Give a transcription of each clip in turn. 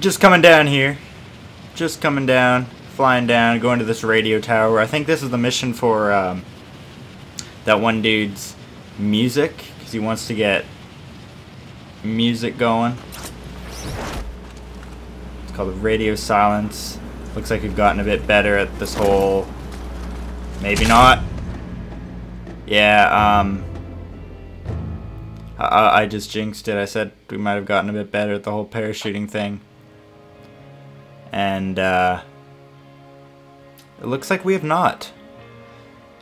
Just coming down here. Just coming down, flying down, going to this radio tower. I think this is the mission for um, that one dude's music, because he wants to get music going. It's called Radio Silence. Looks like we've gotten a bit better at this whole... Maybe not. Yeah, um... I, I just jinxed it. I said we might have gotten a bit better at the whole parachuting thing. And, uh... It looks like we have not.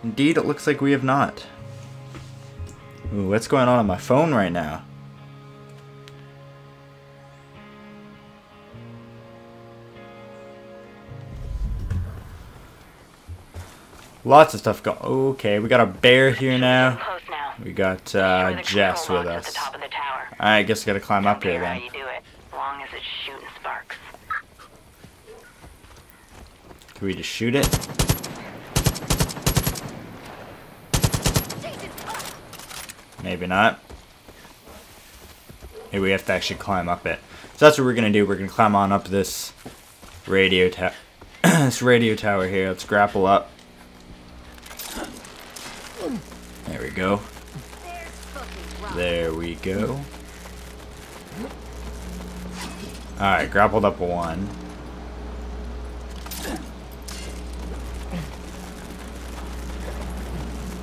Indeed, it looks like we have not. Ooh, what's going on on my phone right now? Lots of stuff going. Okay, we got a bear here now. We got uh, Jess with us. I guess we gotta climb up here then. We just shoot it? Maybe not. Maybe we have to actually climb up it. So that's what we're gonna do. We're gonna climb on up this radio tower. this radio tower here. Let's grapple up. There we go. There we go. Alright, grappled up one.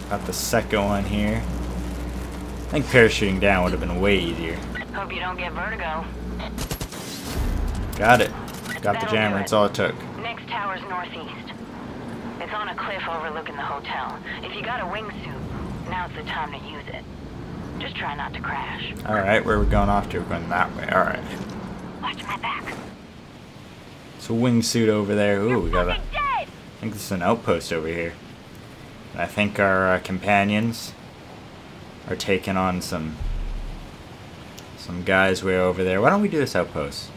Got the second one here. I think parachuting down would have been way easier. Hope you don't get vertigo. Got it. Got the jammer. That's all it took. Next tower's northeast. It's on a cliff overlooking the hotel. If you got a wingsuit, now's the time to use it. Just try not to crash. Alright, where are we going off to? We're going that way. Alright. Watch my back. It's a wingsuit over there. Ooh, we got a... I think this is an outpost over here. I think our uh, companions are taking on some some guys way over there. Why don't we do this outpost?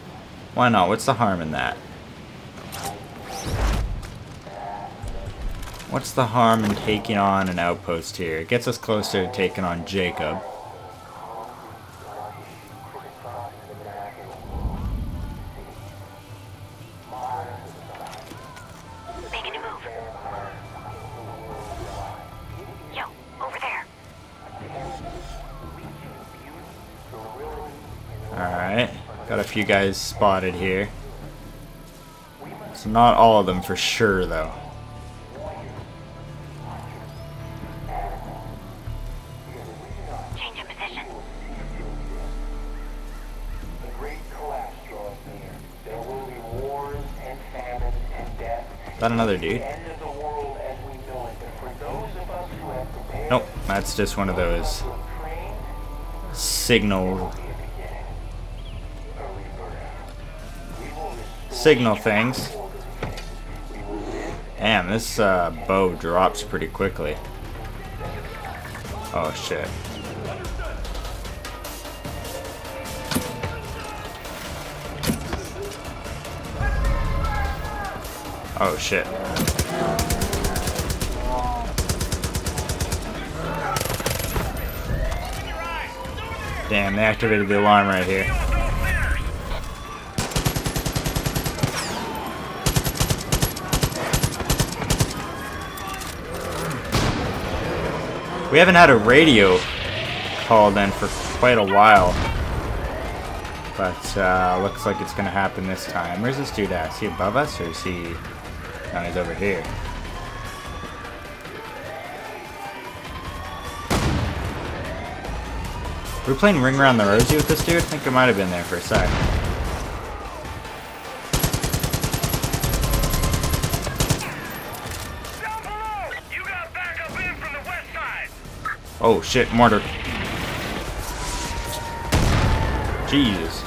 Why not? What's the harm in that? What's the harm in taking on an outpost here? It gets us closer to taking on Jacob. Few guys spotted here. So not all of them for sure, though. Is that another dude? Nope, that's just one of those signal signal things. Damn, this uh, bow drops pretty quickly. Oh shit. Oh shit. Damn, they activated the alarm right here. We haven't had a radio called in for quite a while. But uh, looks like it's going to happen this time. Where's this dude at? Is he above us or is he... No, he's over here. Were we playing Ring Around the Rosie with this dude? I think I might have been there for a sec. Oh shit, mortar. Jesus.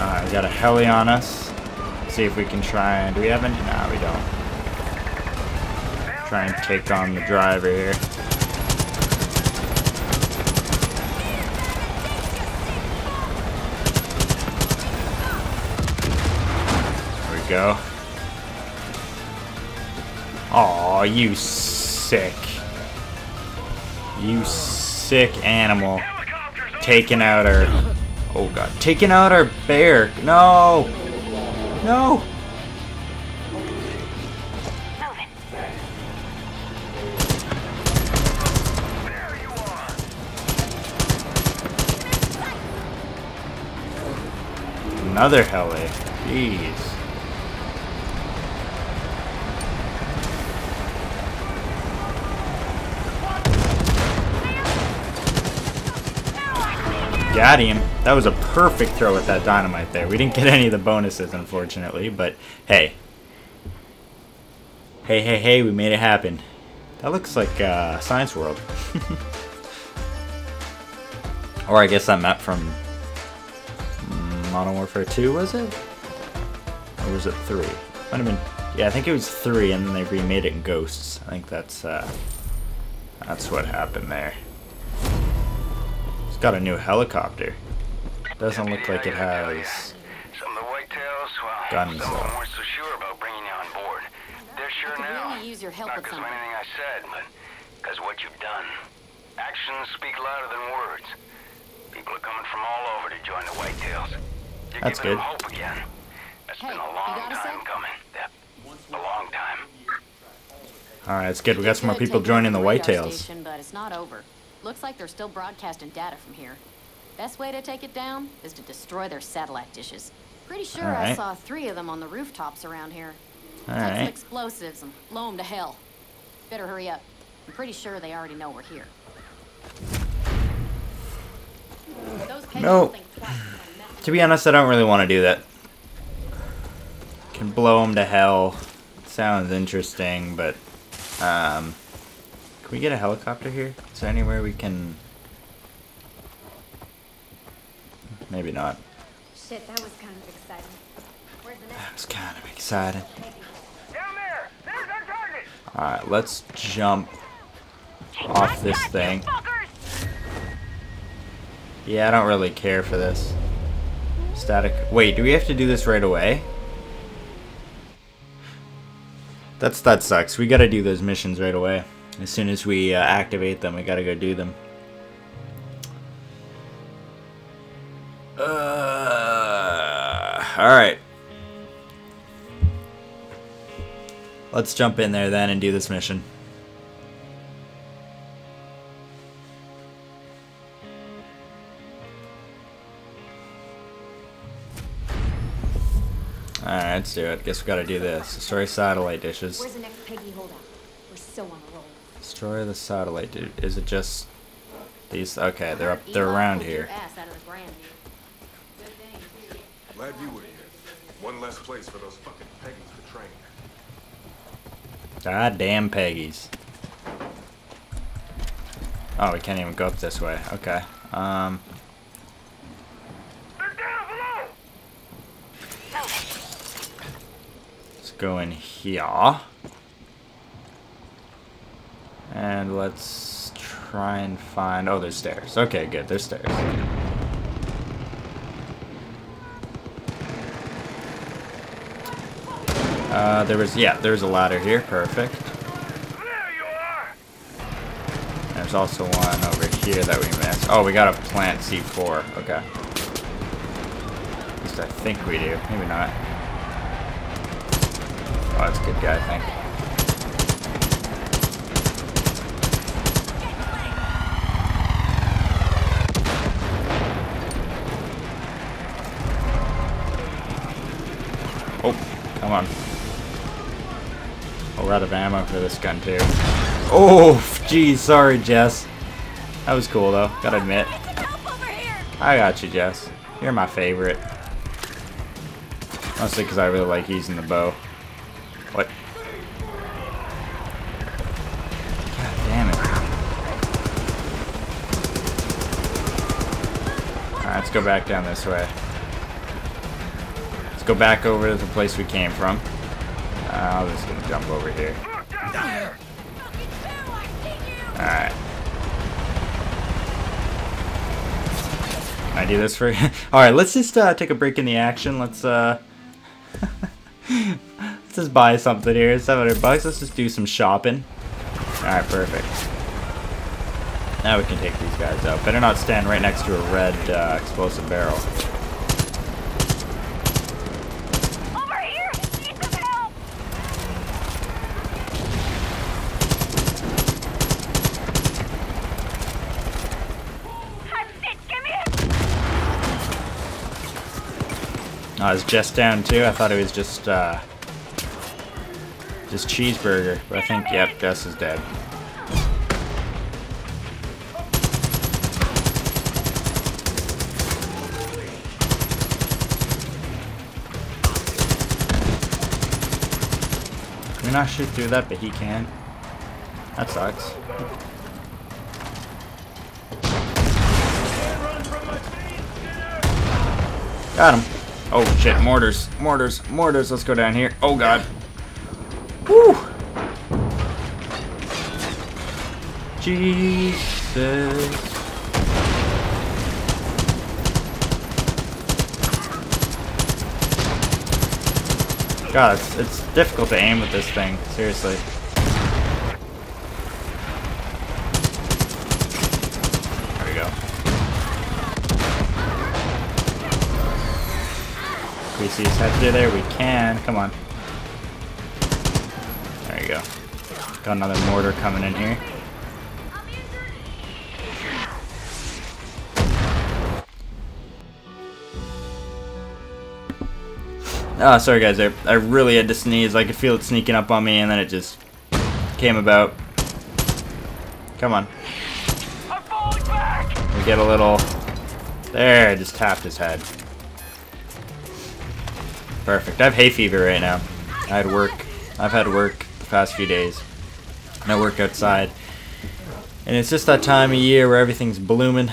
Uh, got a heli on us. See if we can try and... Do we have any? No, we don't try and take on the driver here. There we go. Aw, you sick. You sick animal. Taking out our... Oh god. Taking out our bear. No! No! Another heli. Jeez. Got him. That was a perfect throw with that dynamite there. We didn't get any of the bonuses, unfortunately, but hey. Hey, hey, hey, we made it happen. That looks like uh, Science World. or I guess that map from Modern Warfare 2, was it? Or was it 3? Might have been... Yeah, I think it was 3, and then they remade it in Ghosts. I think that's, uh... That's what happened there. It's got a new helicopter. Doesn't look like it has Some of the whitetails, well, guns some of though. weren't so sure about bringing you on board. They're sure could now. really use your help Not because of anything I said, but because what you've done. Actions speak louder than words. People are coming from all over to join the whitetails. You're That's good. hope again. That's Hey, been a long time coming. A long time. Alright, it's good. We got some more people joining the over radar Whitetails. Station, but it's not over. Looks like they're still broadcasting data from here. Best way to take it down is to destroy their satellite dishes. Pretty sure I saw three of them on the rooftops around here. Take some Alright. explosives and blow them to hell. Better hurry up. I'm pretty sure they already know we're here. Those pigs No. Will think twice before messing To be honest, I don't really want to do that. Can blow them to hell. Sounds interesting, but... Um, can we get a helicopter here? Is there anywhere we can... Maybe not. Shit, that was kind of exciting. Where's the next? That was kind of exciting. Down there! There's our target! Alright, let's jump off this thing. Yeah, I don't really care for this. Static. Wait, do we have to do this right away? That's that sucks. We gotta do those missions right away. As soon as we uh, activate them, we gotta go do them. Uh, Alright. Let's jump in there then and do this mission. Alright, let's do it. Guess we gotta do this. Destroy satellite dishes. Where's the next Peggy holdout? We're so on a roll. Destroy the satellite. Dude, is it just these? Okay, they're up. They're around here. ass out of the Grandview. Good thing. Glad you were here. One less place for those fucking Peggies to train. God damn Peggy's. Oh, we can't even go up this way. Okay. Um. They're down below! Let's go in here. And let's try and find... Oh, there's stairs. Okay, good. There's stairs. Uh, there was... Yeah, there's a ladder here. Perfect. There's also one over here that we missed. Oh, we got a plant C4. Okay. At least I think we do. Maybe not. That's a good guy, I think. Oh, come on. Oh, we're out of ammo for this gun, too. Oh, geez, sorry, Jess. That was cool, though. Gotta admit. I got you, Jess. You're my favorite. Mostly because I really like using the bow. What? God damn it. Alright, let's go back down this way. Let's go back over to the place we came from. Uh, I'm just gonna jump over here. Alright. I do this for you? Alright, let's just uh, take a break in the action. Let's, uh... Let's just buy something here. 700 bucks. Let's just do some shopping. Alright, perfect. Now we can take these guys out. Better not stand right next to a red uh, explosive barrel. Over here! Need some help! Hot shit, give me a... Oh, is Jess down too? I thought it was just, uh, just cheeseburger. But I think, yep, Jess is dead. Not shoot through that, but he can? That sucks. Got him. Oh shit, mortars, mortars, mortars. Let's go down here. Oh god. Woo! Jesus. God, it's, it's difficult to aim with this thing. Seriously. There we go. We see his head through there? We can. Come on. There you go. Got another mortar coming in here. Ah, sorry guys, I, I really had to sneeze. I could feel it sneaking up on me and then it just came about. Come on. I'm falling back! We get a little... There, I just tapped his head. Perfect. I have hay fever right now. I had work. I've had work the past few days. And I work outside. And it's just that time of year where everything's blooming.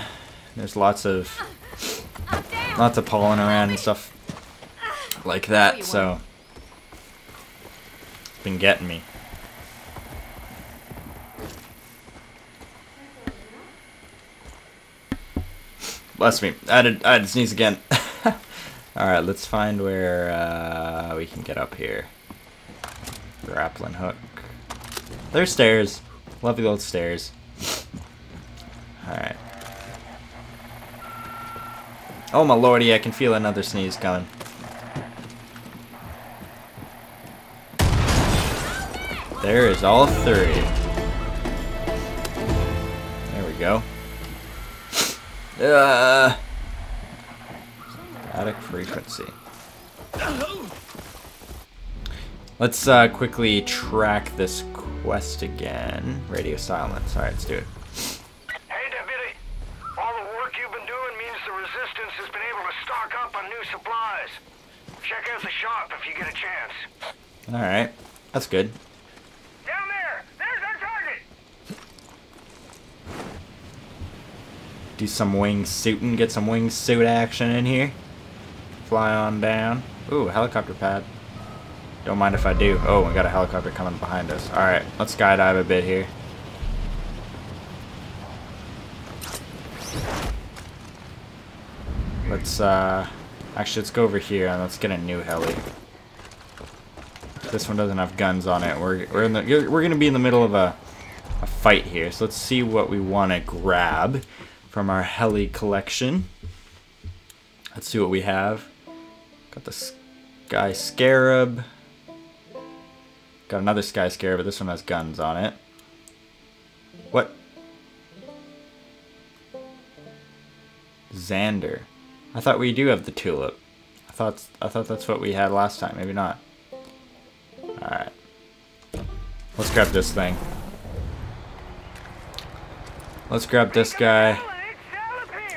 There's lots of lots of pollen around and stuff like that, so it's been getting me. Bless me. I had to, I had to sneeze again. Alright, let's find where uh, we can get up here. Grappling hook. There's stairs. Lovely little stairs. Alright. Oh my lordy, I can feel another sneeze coming. There is all three. There we go. Uh, static frequency. Let's uh, quickly track this quest again. Radio silence. Alright, let's do it. Hey, Deputy. All the work you've been doing means the Resistance has been able to stock up on new supplies. Check out the shop if you get a chance. Alright, that's good. Down there! There's our target! Do some wingsuiting, get some wingsuit action in here. Fly on down. Ooh, helicopter pad. Don't mind if I do. Oh, we got a helicopter coming behind us. Alright, let's skydive a bit here. Let's, uh... Actually, let's go over here and let's get a new heli. This one doesn't have guns on it. We're, we're, in the, we're gonna be in the middle of a, a fight here. So let's see what we want to grab from our heli collection. Let's see what we have. Got the Sky Scarab. Got another Sky Scarab, but this one has guns on it. What? Xander. I thought we do have the tulip. I thought I thought that's what we had last time. Maybe not. All right. Let's grab this thing. Let's grab this guy.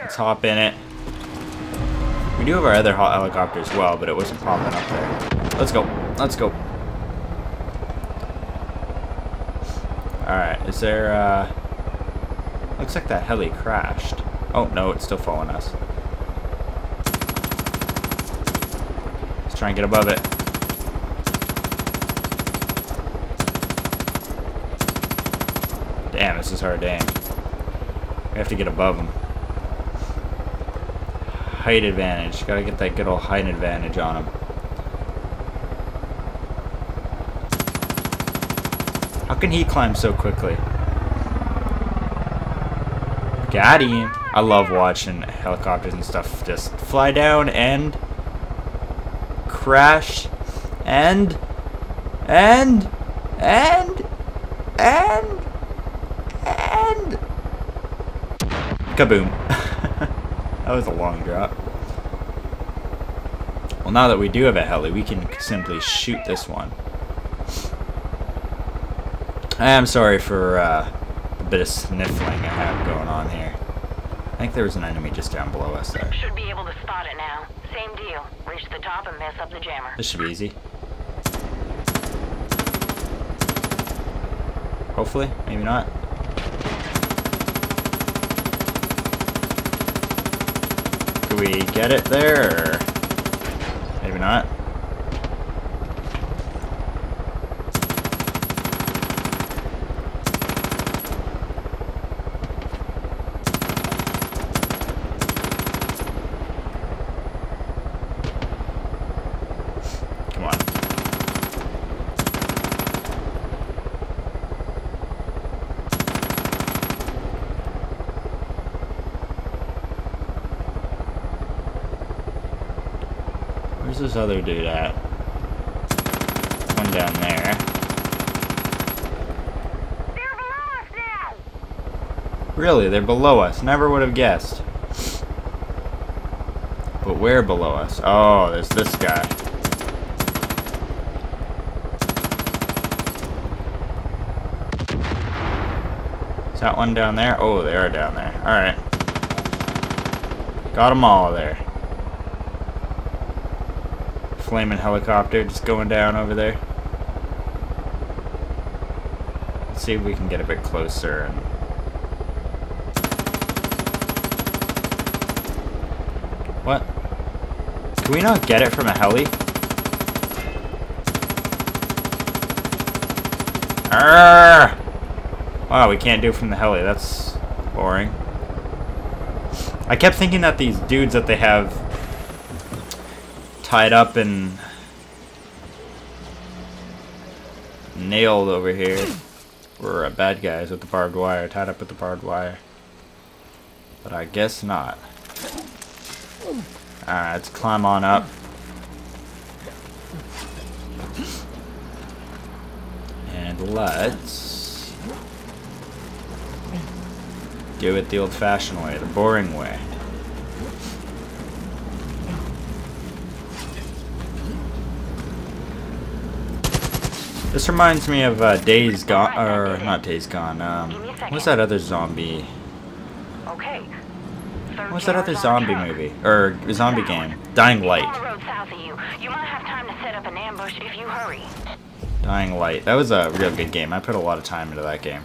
Let's hop in it. We do have our other helicopter as well, but it wasn't popping up there. Let's go. Let's go. Alright, is there, uh... Looks like that heli crashed. Oh, no, it's still following us. Let's try and get above it. Damn, this is hard to aim. We have to get above them height advantage. Gotta get that good old height advantage on him. How can he climb so quickly? Gaddy. I love watching helicopters and stuff just fly down and crash and and and and and kaboom. that was a long drop. Well, now that we do have a heli, we can simply shoot this one. I am sorry for uh, the bit of sniffling I have going on here. I think there was an enemy just down below us there. Should be able to spot it now. Same deal. Reach the top and mess up the jammer. This should be easy. Hopefully, maybe not. Do we get it there? Maybe not. Come on. Where's this other dude at? One down there. They're below us now! Really, they're below us. Never would have guessed. But where below us? Oh, there's this guy. Is that one down there? Oh, they are down there. Alright. Got them all there. Flaming helicopter just going down over there. Let's see if we can get a bit closer and What? Can we not get it from a heli? Arrgh! Wow, we can't do it from the heli. That's boring. I kept thinking that these dudes that they have tied up and nailed over here were bad guys with the barbed wire, tied up with the barbed wire. But I guess not. Alright, let's climb on up. And let's do it the old-fashioned way, the boring way. This reminds me of uh, Days Gone, or not Days Gone. Um, what's that other zombie? Okay. What's that other zombie movie or zombie game? Dying Light. road south of you. You might have time to set up an ambush if you hurry. Dying Light. That was a real good game. I put a lot of time into that game.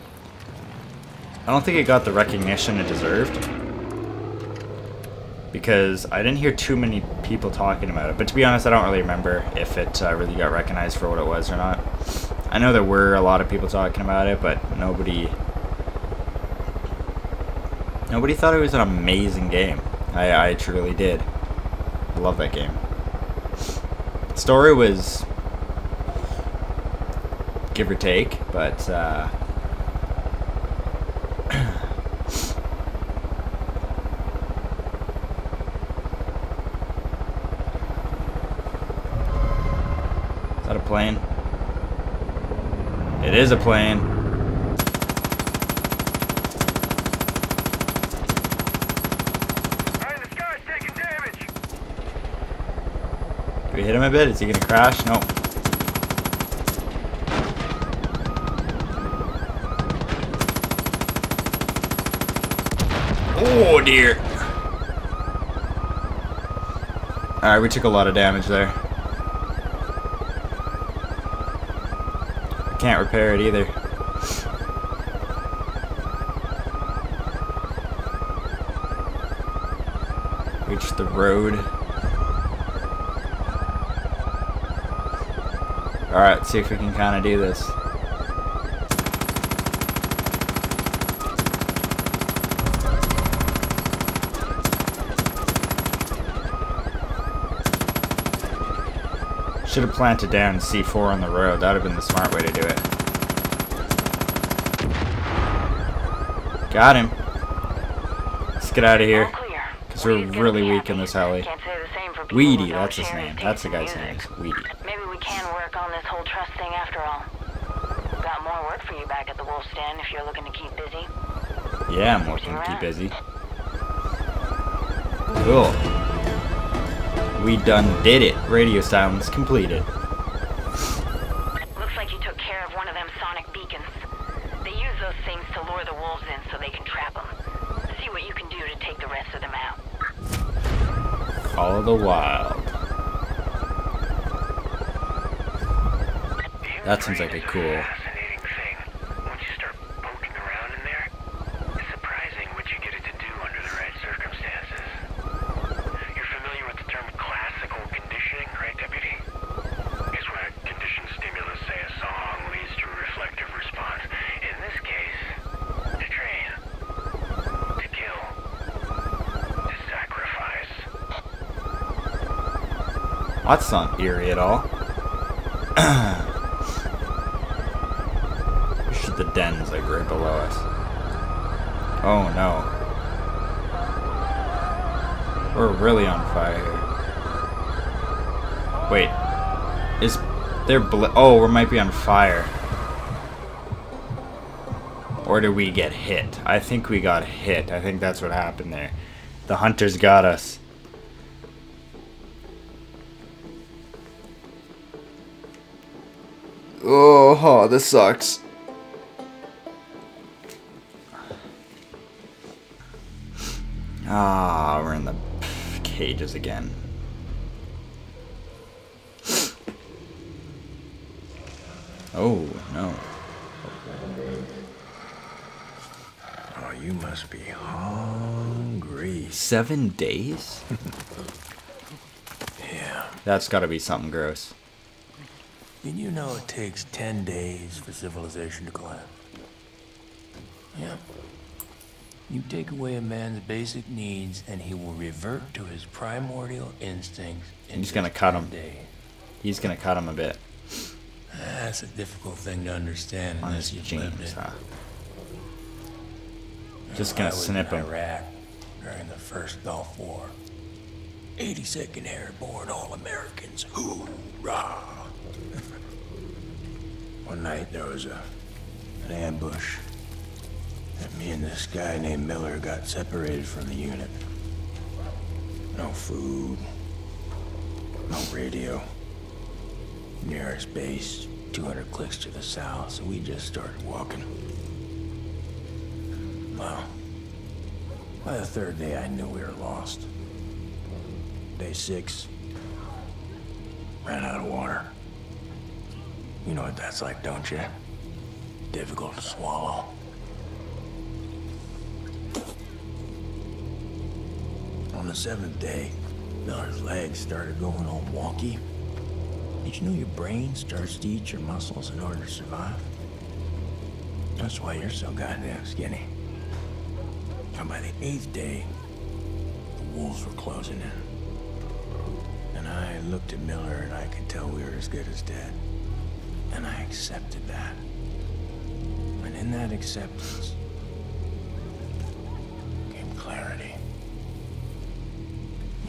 I don't think it got the recognition it deserved. Because I didn't hear too many people talking about it. But to be honest, I don't really remember if it uh, really got recognized for what it was or not. I know there were a lot of people talking about it, but nobody... Nobody thought it was an amazing game. I, I truly did. I love that game. Story was give or take, but uh, is that a plane? It is a plane. Hey, the sky's taking damage! Do we hit him a bit? Is he gonna crash? Nope. Oh dear. Alright, we took a lot of damage there. Can't repair it either. Reach the road. Alright, see if we can kind of do this. Should have planted down C4 on the road. That would have been the smart way to do it. Got him. Let's get out of here. Because we're really weak in this alley. Can't say the same for people Wheaty, that's his name. That's the guy's name. Wheaty. Maybe we can work on this whole trust thing after all. Got more work for you back at the Wolf's Den if you're looking to keep busy. Yeah, I'm working to keep busy. Cool. We done did it. Radio silence completed. Looks like you took care of one of them sonic beacons. They use those things to lure the wolves in so they can trap them. See what you can do to take the rest of them out. Call of the Wild. That seems like a cool. Fascinating thing. Once you start poking around in there, it's surprising what you get it to do under the right circumstances. You're familiar with the term classical conditioning, right, Deputy? It's when a conditioned stimulus, say a song, leads to a reflective response. In this case, to train, to kill, to sacrifice. That's not eerie at all. The den's like right below us. Oh no. We're really on fire. Wait. Is there bl- Oh, we might be on fire. Or did we get hit? I think we got hit. I think that's what happened there. The hunters got us. Oh, this sucks. Ah, we're in the cages again. Oh, no. Oh, you must be hungry. Seven days? Yeah. That's gotta be something gross. Did you know it takes 10 days for civilization to collapse? Yeah. You take away a man's basic needs and he will revert to his primordial instincts in just gonna cut him. days. He's gonna cut him a bit. That's a difficult thing to understand On unless you've lived jeans, it. huh? Just gonna was snip in him. Iraq during the first Gulf War. 82nd Airborne All-Americans. Hoorah! One night there was a an ambush. And me and this guy named Miller got separated from the unit. No food. No radio. Nearest base, 200 clicks to the south, so we just started walking. Well, by the third day, I knew we were lost. Day six, ran out of water. You know what that's like, don't you? Difficult to swallow. On the seventh day, Miller's legs started going all wonky. Did you know your brain starts to eat your muscles in order to survive? That's why you're so goddamn skinny. And by the eighth day, the wolves were closing in. And I looked at Miller and I could tell we were as good as dead. And I accepted that. And in that acceptance came clarity.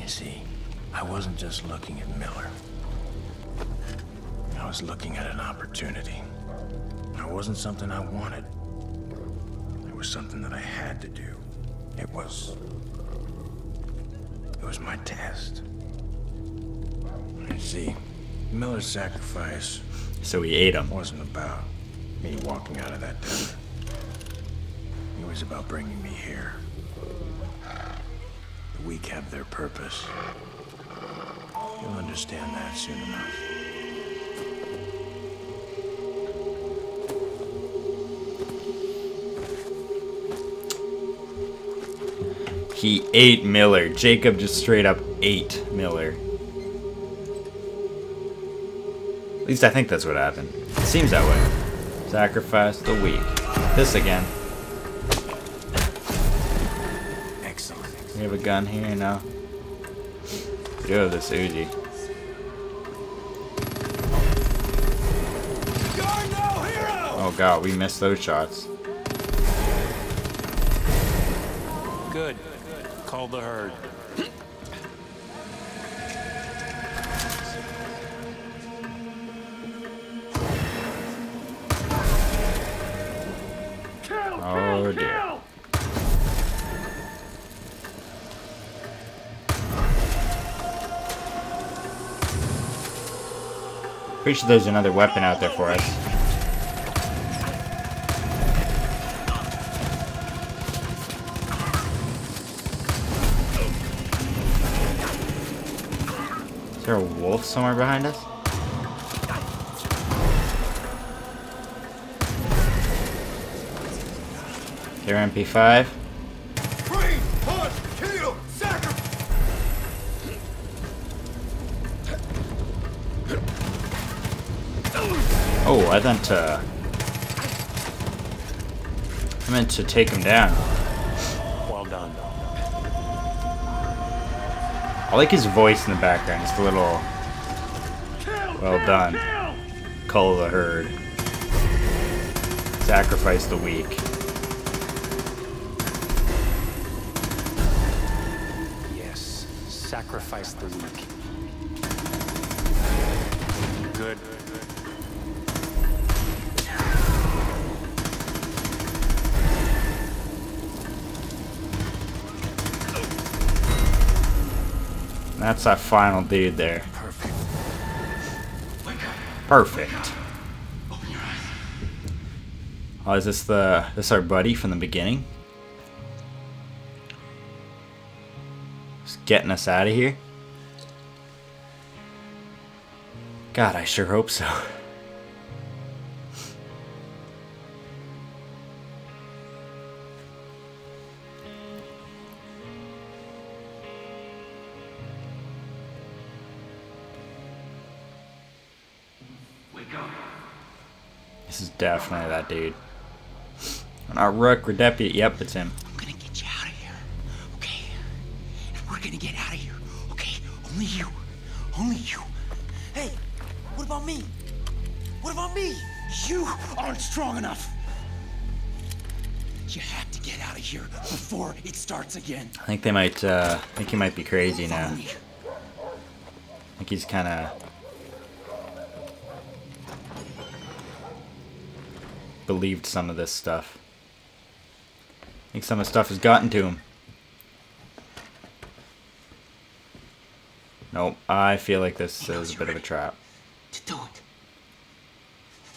You see, I wasn't just looking at Miller. I was looking at an opportunity. It wasn't something I wanted. It was something that I had to do. It was. It was my test. You see, Miller's sacrifice So he ate him. wasn't about me walking out of that desert. It was about bringing me here. The weak have their purpose. You'll understand that soon enough. He ate Miller. Jacob just straight up ate Miller. Least I think that's what happened. It seems that way. Sacrifice the weak. This again. Excellent. We have a gun here now. We do have this Uzi. Oh god, we missed those shots. Good. Cull the herd. Pretty sure there's another weapon out there for us. Is there a wolf somewhere behind us? Here, MP5. Oh, I meant to. I meant to take him down. Well done. I like his voice in the background. Just a little. Well done. Cull the herd. Sacrifice the weak. Yes. Sacrifice the weak. That's that final dude there. Perfect. Perfect. Oh, is this the this our buddy from the beginning? Just getting us out of here? God, I sure hope so. definitely that dude. We're not Rook, we're Deputy. Yep, it's him. I'm gonna get you out of here, okay? And we're gonna get out of here, okay? Only you. Only you. Hey, what about me? What about me? You aren't strong enough. You have to get out of here before it starts again. I think they might, uh, I think he might be crazy now. I think he's kind of believed some of this stuff. I think some of the stuff has gotten to him. Nope, I feel like this is a bit of a trap. To do it.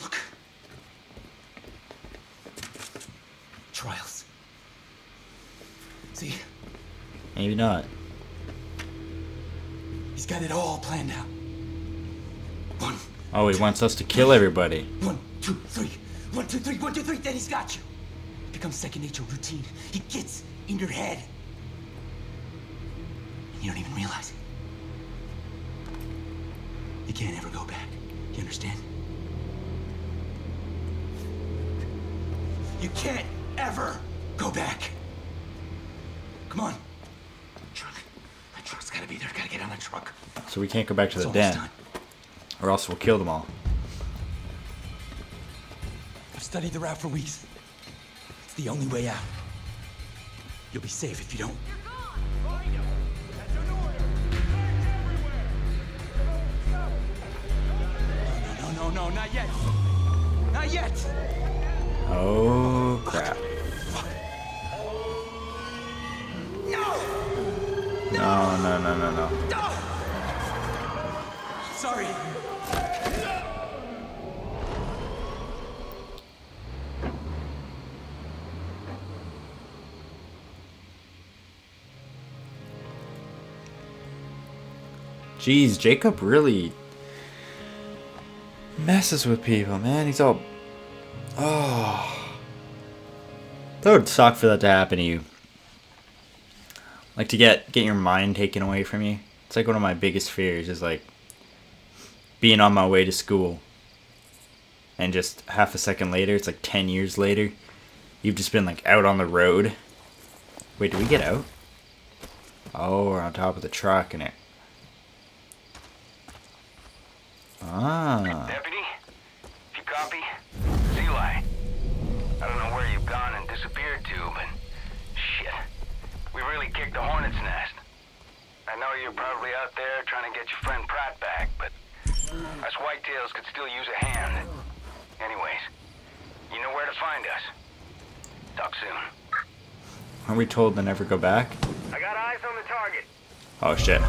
Look. Trials. See, Maybe not. he's got it all planned out. One, Oh, he wants us to kill everybody. One, two, three. One, two, three. One, two, three. Then he's got you. It becomes second nature routine. He gets in your head. And you don't even realize it. You can't ever go back. You understand? You can't ever go back. Come on. Truck. That truck's gotta be there. Gotta get on the truck. So we can't go back to It's the den, done. or else we'll kill them all. I've studied the route for weeks. It's the only way out. You'll be safe if you don't. No, no, no, no, not yet. Not yet. Oh crap! No. No, no, no, no, no. Sorry. Jeez, Jacob really messes with people, man. He's all. Oh. That would suck for that to happen to you. Like to get get your mind taken away from you. It's like one of my biggest fears is like being on my way to school. And just half a second later, it's like 10 years later, you've just been like out on the road. Wait, do we get out? Oh, we're on top of the truck and it Ah. Deputy, if you copy, it's Eli. I don't know where you've gone and disappeared to, but shit. kick the hornet's nest. I know you're probably out there trying to get your friend Pratt back, but us whitetails could still use a hand. Anyways, you know where to find us. Talk soon. Aren't we told to never go back? I got eyes on the target. Oh shit.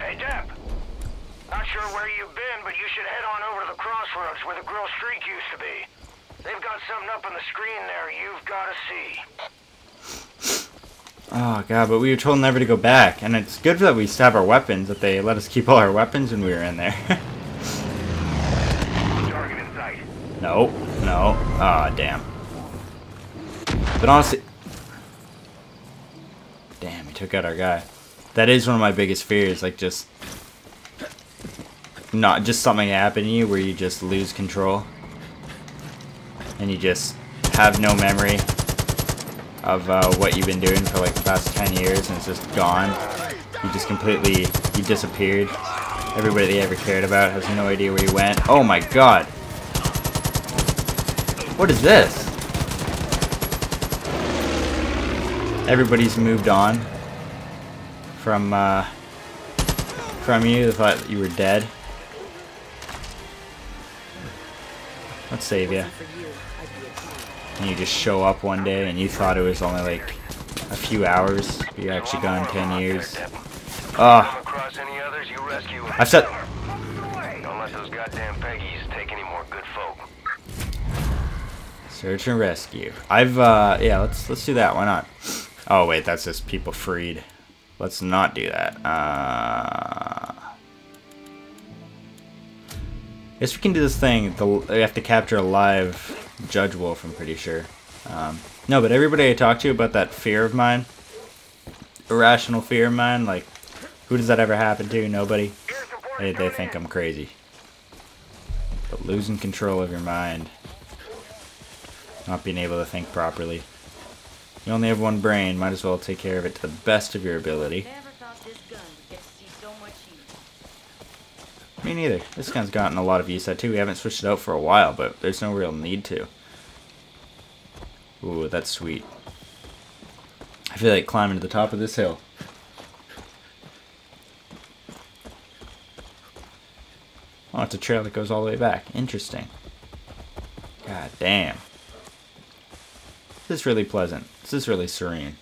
Hey, Deb. Not sure where you've been, but you should head on over to the crossroads where the grill streak used to be. They've got something up on the screen there you've got to see. Oh god, but we were told never to go back, and it's good that we still have our weapons, that they let us keep all our weapons when we were in there. Target in sight. no, no. Ah, damn. But honestly... Damn, he took out our guy. That is one of my biggest fears, like just... Not just something happen to you where you just lose control. And you just have no memory of uh, what you've been doing for like the past 10 years and it's just gone. You just completely, you disappeared. Everybody you ever cared about has no idea where you went. Oh my god! What is this? Everybody's moved on from, uh, from you. They thought you were dead. Let's save you. And you just show up one day and you thought it was only like a few hours. But you're actually gone 10 years. Ah, Come across any others, you rescue them. I've said. Don't let those goddamn Peggies take any more good folk. Search and rescue. I've uh yeah, let's let's do that. Why not? Oh wait, that's just people freed. Let's not do that. Uh Guess we can do this thing. The, we have to capture a live Judge Wolf, I'm pretty sure. Um, no, but everybody I talk to about that fear of mine, irrational fear of mine, like, who does that ever happen to? Nobody. They, they think I'm crazy. But losing control of your mind, not being able to think properly. You only have one brain, might as well take care of it to the best of your ability. Never thought this gun would get to see so. Me neither. This gun's gotten a lot of use out too. We haven't switched it out for a while, but there's no real need to. Ooh, that's sweet. I feel like climbing to the top of this hill. Oh, it's a trail that goes all the way back. Interesting. God damn. This is really pleasant. This is really serene.